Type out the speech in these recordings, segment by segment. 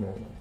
moment.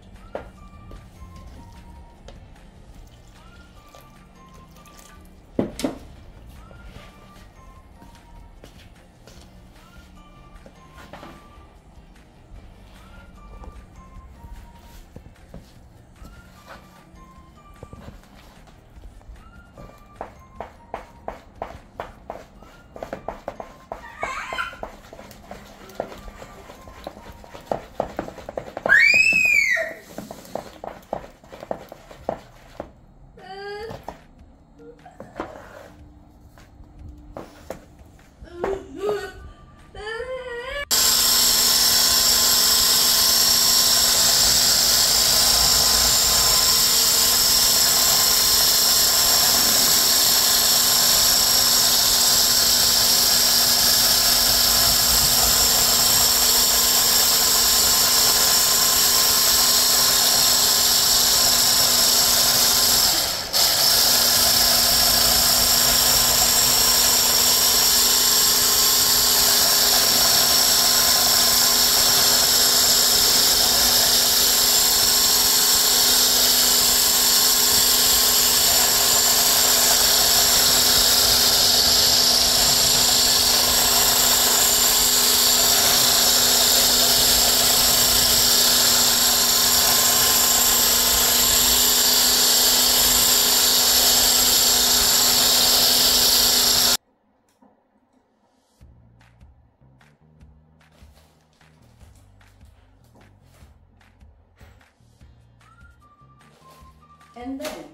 And then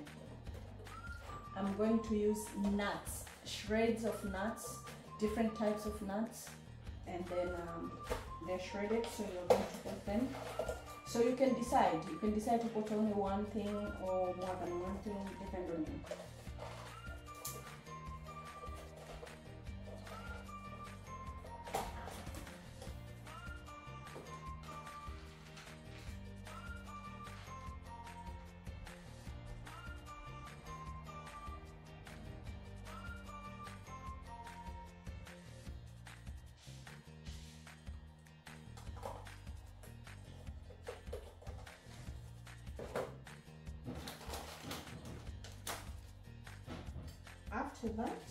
I'm going to use nuts, shreds of nuts, different types of nuts, and then um, they're shredded, so you're going to put them. So you can decide. You can decide to put only one thing or more than one thing, depending on you. After that,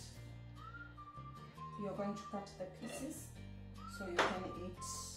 you're going to cut the pieces so you can eat.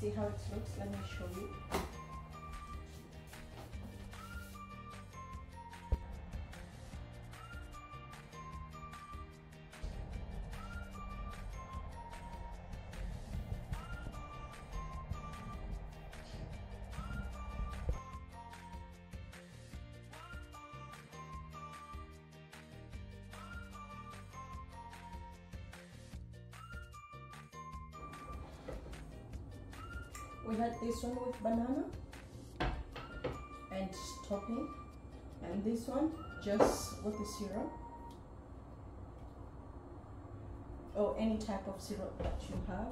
See how it looks? Let me show you. We had this one with banana and topping. And this one just with the syrup. Or any type of syrup that you have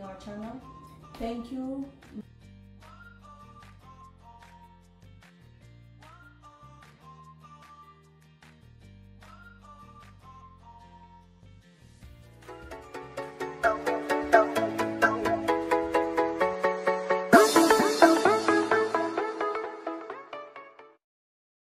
our channel. Thank you